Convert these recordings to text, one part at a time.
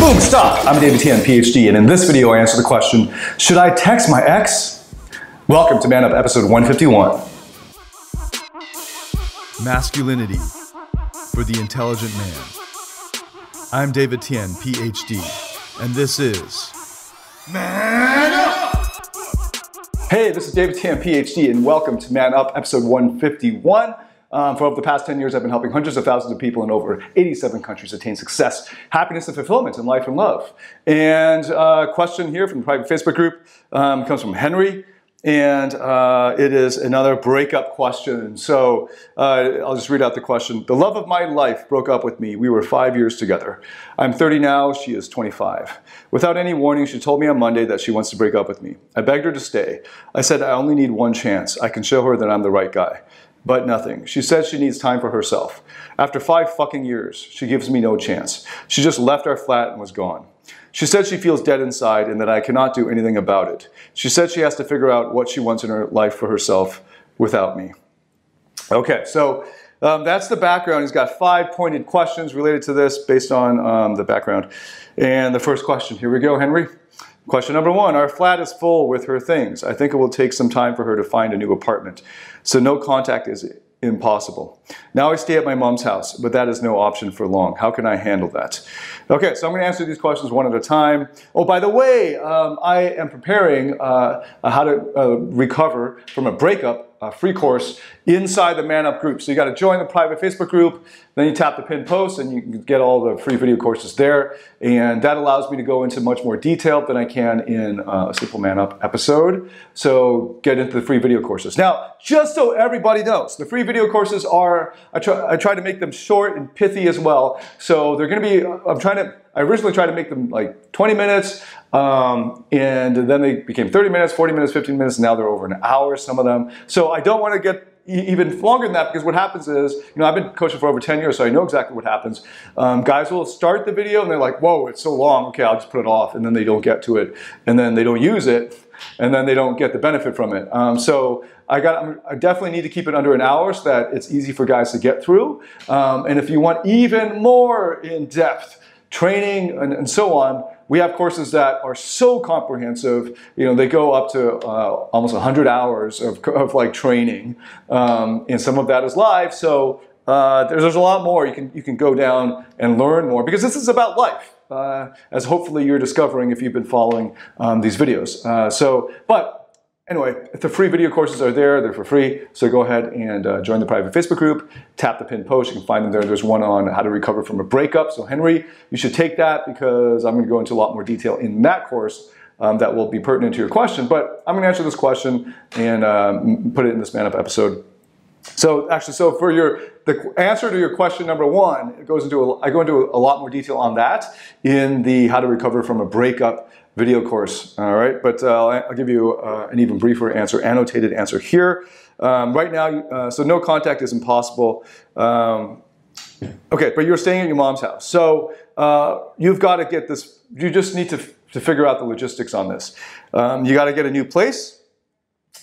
Boom, stop. I'm David Tian, PhD, and in this video I answer the question, should I text my ex? Welcome to Man Up episode 151. Masculinity for the intelligent man. I'm David Tian, PhD, and this is Man Up! Hey, this is David Tian, PhD, and welcome to Man Up episode 151. Um, for over the past 10 years, I've been helping hundreds of thousands of people in over 87 countries attain success, happiness, and fulfillment in life and love. And a uh, question here from the private Facebook group um, comes from Henry. And uh, it is another breakup question. So uh, I'll just read out the question. The love of my life broke up with me. We were five years together. I'm 30 now, she is 25. Without any warning, she told me on Monday that she wants to break up with me. I begged her to stay. I said I only need one chance. I can show her that I'm the right guy but nothing. She says she needs time for herself. After five fucking years, she gives me no chance. She just left our flat and was gone. She said she feels dead inside and that I cannot do anything about it. She said she has to figure out what she wants in her life for herself without me. Okay, so um, that's the background. He's got five pointed questions related to this based on um, the background. And the first question, here we go, Henry. Question number one, our flat is full with her things. I think it will take some time for her to find a new apartment. So no contact is impossible. Now I stay at my mom's house, but that is no option for long. How can I handle that? Okay, so I'm going to answer these questions one at a time. Oh, by the way, um, I am preparing uh, how to uh, recover from a breakup uh, free course inside the Man Up group. So you got to join the private Facebook group, then you tap the pin post and you can get all the free video courses there. And that allows me to go into much more detail than I can in uh, a simple Man Up episode. So get into the free video courses. Now, just so everybody knows, the free video courses are, I try, I try to make them short and pithy as well. So they're going to be, I'm trying to, I originally tried to make them like 20 minutes, um, and then they became 30 minutes, 40 minutes, 15 minutes, and now they're over an hour, some of them. So I don't want to get even longer than that because what happens is, you know, I've been coaching for over 10 years, so I know exactly what happens. Um, guys will start the video and they're like, whoa, it's so long, okay, I'll just put it off, and then they don't get to it, and then they don't use it, and then they don't get the benefit from it. Um, so I got, I definitely need to keep it under an hour so that it's easy for guys to get through. Um, and if you want even more in depth, training, and, and, so on. We have courses that are so comprehensive. You know, they go up to uh, almost 100 hours of, of like training, um, and some of that is live. So uh, there's, there's a lot more you can you can go down and learn more because this is about life. Uh, as hopefully you're discovering if you've been following um, these videos. Uh, so, but Anyway, the free video courses are there, they're for free, so go ahead and uh, join the private Facebook group, tap the pinned post, you can find them there. There's one on how to recover from a breakup. So Henry, you should take that because I'm gonna go into a lot more detail in that course um, that will be pertinent to your question, but I'm gonna answer this question and um, put it in this Man Up episode. So actually, so for your, the answer to your question number one, it goes into, a, I go into a lot more detail on that in the how to recover from a breakup video course, all right? But uh, I'll give you uh, an even briefer answer, annotated answer here. Um, right now, uh, so no contact is impossible. Um, okay, but you're staying at your mom's house. So uh, you've got to get this, you just need to, to figure out the logistics on this. Um, you got to get a new place,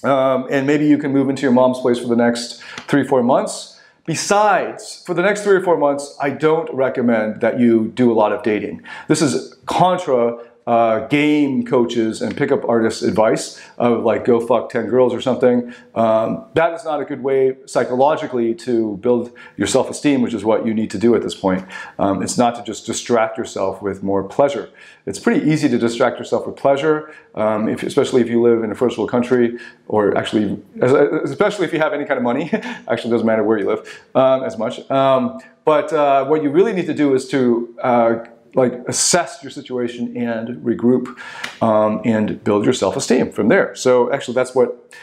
um, and maybe you can move into your mom's place for the next three, four months. Besides, for the next three or four months, I don't recommend that you do a lot of dating. This is contra uh, game coaches and pickup artists advice of like go fuck 10 girls or something. Um, that is not a good way psychologically to build your self-esteem, which is what you need to do at this point. Um, it's not to just distract yourself with more pleasure. It's pretty easy to distract yourself with pleasure, um, if, especially if you live in a first world country, or actually, especially if you have any kind of money. actually, doesn't matter where you live um, as much. Um, but uh, what you really need to do is to uh, like assess your situation and regroup um, and build your self-esteem from there. So actually that's what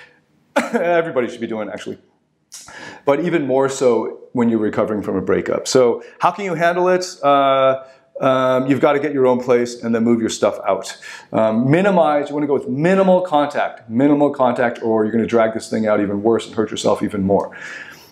everybody should be doing actually. But even more so when you're recovering from a breakup. So how can you handle it? Uh, um, you've got to get your own place and then move your stuff out. Um, minimize, you want to go with minimal contact, minimal contact, or you're going to drag this thing out even worse and hurt yourself even more.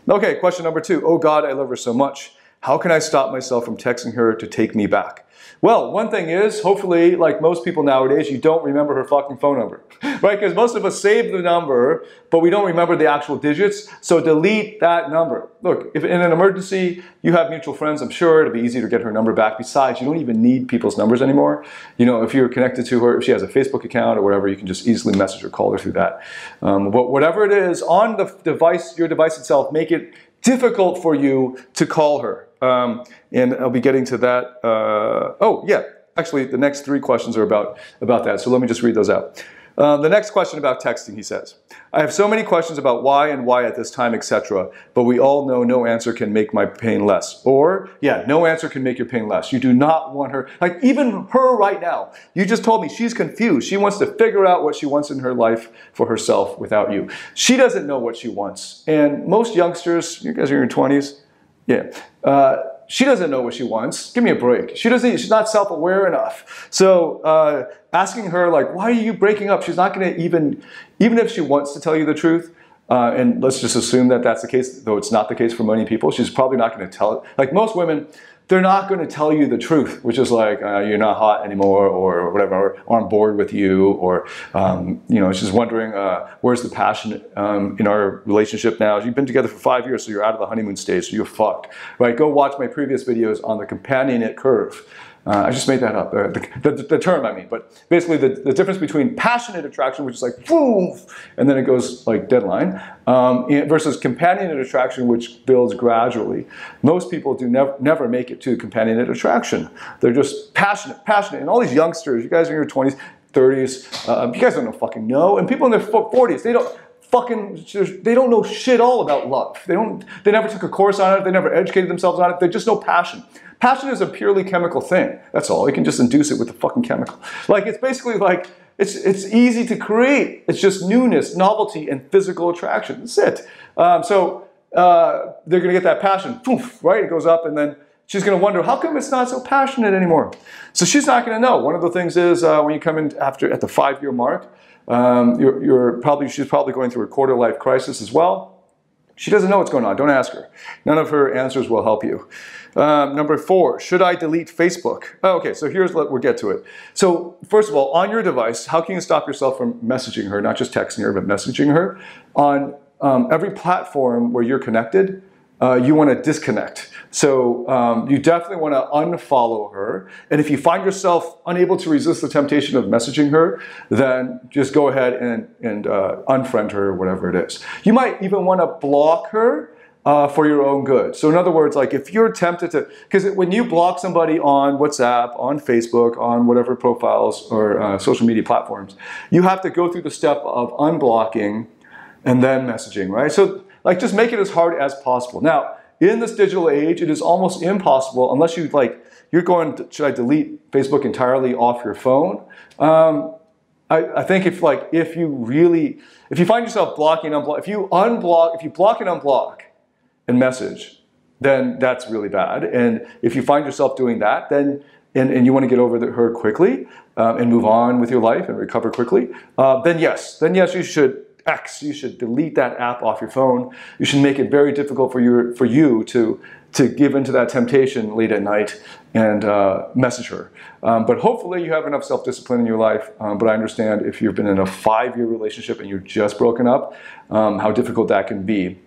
Okay, question number two. Oh God, I love her so much. How can I stop myself from texting her to take me back? Well, one thing is, hopefully, like most people nowadays, you don't remember her fucking phone number, right? Because most of us save the number, but we don't remember the actual digits. So delete that number. Look, if in an emergency you have mutual friends, I'm sure it'll be easy to get her number back. Besides, you don't even need people's numbers anymore. You know, if you're connected to her, if she has a Facebook account or whatever, you can just easily message or call her through that. Um, but whatever it is on the device, your device itself, make it difficult for you to call her. Um, and I'll be getting to that. Uh, oh, yeah. Actually, the next three questions are about, about that. So let me just read those out. Uh, the next question about texting, he says, I have so many questions about why and why at this time, etc. But we all know no answer can make my pain less. Or, yeah, no answer can make your pain less. You do not want her, like even her right now. You just told me she's confused. She wants to figure out what she wants in her life for herself without you. She doesn't know what she wants. And most youngsters, you guys are in your 20s, yeah. Uh, she doesn't know what she wants. Give me a break. She doesn't. She's not self-aware enough. So uh, asking her like, "Why are you breaking up?" She's not going to even, even if she wants to tell you the truth. Uh, and let's just assume that that's the case, though it's not the case for many people. She's probably not going to tell it. Like most women, they're not going to tell you the truth, which is like uh, you're not hot anymore, or whatever, or, I'm bored with you, or um, you know, she's wondering uh, where's the passion um, in our relationship now. You've been together for five years, so you're out of the honeymoon stage, so you're fucked, right? Go watch my previous videos on the companionate curve. Uh, I just made that up, uh, the, the, the, term I mean, but basically the, the difference between passionate attraction, which is like boom, and then it goes like deadline, um, versus companionate attraction, which builds gradually. Most people do nev- never make it to companionate attraction. They're just passionate, passionate. And all these youngsters, you guys are in your 20s, 30s, uh, you guys don't know fucking know. And people in their 40s, they don't, fucking they don't know shit all about love. They don't they never took a course on it, they never educated themselves on it. They just know passion. Passion is a purely chemical thing. That's all. You can just induce it with a fucking chemical. Like it's basically like it's it's easy to create. It's just newness, novelty, and physical attraction. That's it. Um, so uh, they're gonna get that passion. Poof, right? It goes up, and then she's gonna wonder how come it's not so passionate anymore. So she's not gonna know. One of the things is uh, when you come in after at the five year mark, um, you're, you're probably she's probably going through a quarter life crisis as well. She doesn't know what's going on. Don't ask her. None of her answers will help you. Um, number four, should I delete Facebook? Oh, okay, so here's what we'll get to it. So first of all, on your device, how can you stop yourself from messaging her, not just texting her, but messaging her? On um, every platform where you're connected, uh, you want to disconnect. So um, you definitely want to unfollow her. And if you find yourself unable to resist the temptation of messaging her, then just go ahead and, and uh, unfriend her or whatever it is. You might even want to block her uh, for your own good. So in other words, like if you're tempted to, because when you block somebody on WhatsApp, on Facebook, on whatever profiles or uh, social media platforms, you have to go through the step of unblocking and then messaging, right? So like just make it as hard as possible. Now, in this digital age, it is almost impossible unless you like, you're going, to, should I delete Facebook entirely off your phone? Um, I, I, think if like, if you really, if you find yourself blocking, unblock, if you unblock, if you block and unblock and message, then that's really bad. And if you find yourself doing that, then and, and you want to get over the, her quickly um, and move on with your life and recover quickly, uh, then yes, then yes, you should X, you should delete that app off your phone. You should make it very difficult for you, for you to, to give into that temptation late at night and uh, message her. Um, but hopefully you have enough self-discipline in your life. Um, but I understand if you've been in a five-year relationship and you're just broken up, um, how difficult that can be.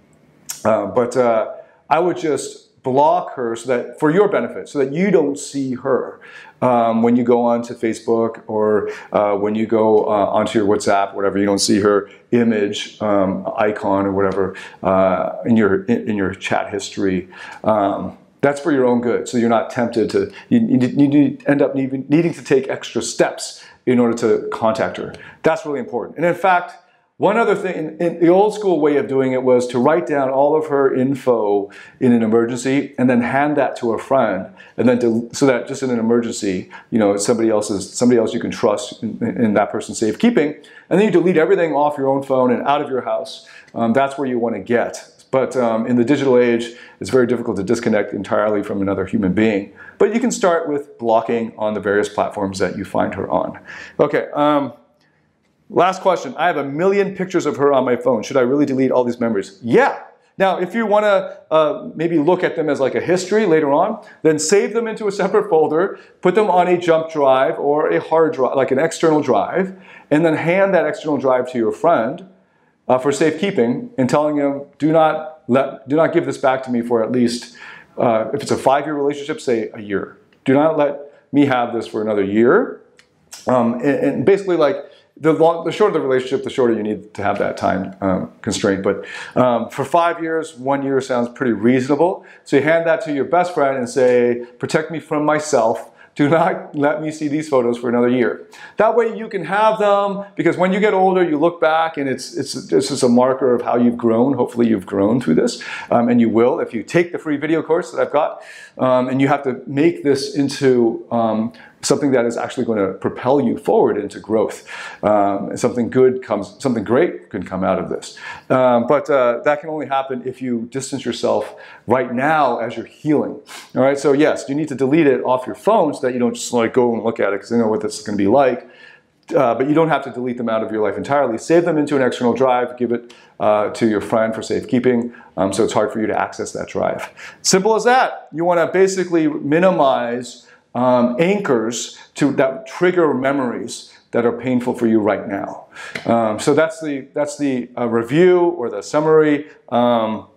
Uh, but uh, I would just block her so that for your benefit, so that you don't see her um, when you go onto Facebook or uh, when you go uh, onto your WhatsApp, whatever. You don't see her image, um, icon, or whatever uh, in your in, your chat history. Um, that's for your own good, so you're not tempted to. You, you, you end up needing, needing to take extra steps in order to contact her. That's really important. And in fact one other thing, in, the old school way of doing it was to write down all of her info in an emergency and then hand that to a friend, and then to, so that just in an emergency, you know, somebody else is somebody else you can trust in, in that person's safekeeping, and then you delete everything off your own phone and out of your house. Um, that's where you want to get. But um, in the digital age, it's very difficult to disconnect entirely from another human being. But you can start with blocking on the various platforms that you find her on. Okay. Um, Last question. I have a million pictures of her on my phone. Should I really delete all these memories? Yeah, Now, if you want to uh, maybe look at them as like a history later on, then save them into a separate folder, put them on a jump drive or a hard drive, like an external drive, and then hand that external drive to your friend uh, for safekeeping and telling him, do not let, do not give this back to me for at least, uh, if it's a five-year relationship, say a year. Do not let me have this for another year. Um, and, and basically, like the, long, the shorter the relationship, the shorter you need to have that time um, constraint. But um, for five years, one year sounds pretty reasonable. So you hand that to your best friend and say, protect me from myself. Do not let me see these photos for another year. That way you can have them because when you get older, you look back and it's, it's, it's just a marker of how you've grown. Hopefully you've grown through this um, and you will if you take the free video course that I've got um, and you have to make this into um, something that is actually going to propel you forward into growth. Um, something good comes, something great can come out of this. Um, but uh, that can only happen if you distance yourself right now as you're healing. All right, so yes, you need to delete it off your phone so that you don't just like go and look at it because you know what this is going to be like. Uh, but you don't have to delete them out of your life entirely. Save them into an external drive, give it uh, to your friend for safekeeping, um, so it's hard for you to access that drive. Simple as that. You want to basically minimize um, anchors to that trigger memories that are painful for you right now. Um, so that's the that's the uh, review or the summary, um,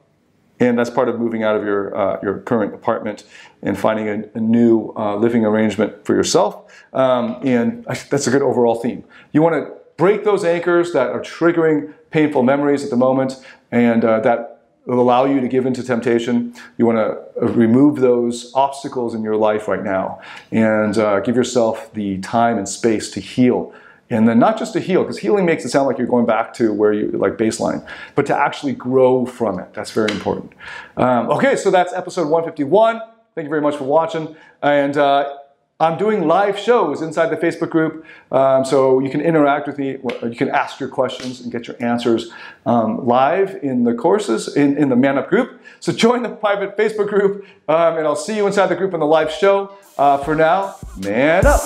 and that's part of moving out of your uh, your current apartment and finding a, a new uh, living arrangement for yourself. Um, and that's a good overall theme. You want to break those anchors that are triggering painful memories at the moment, and uh, that will allow you to give into temptation. You want to uh, remove those obstacles in your life right now and uh, give yourself the time and space to heal. And then not just to heal, because healing makes it sound like you're going back to where you like baseline, but to actually grow from it. That's very important. Um, okay, so that's episode 151. Thank you very much for watching. And uh, I'm doing live shows inside the Facebook group, um, so you can interact with me. You can ask your questions and get your answers um, live in the courses in, in the Man Up group. So join the private Facebook group, um, and I'll see you inside the group in the live show. Uh, for now, Man Up.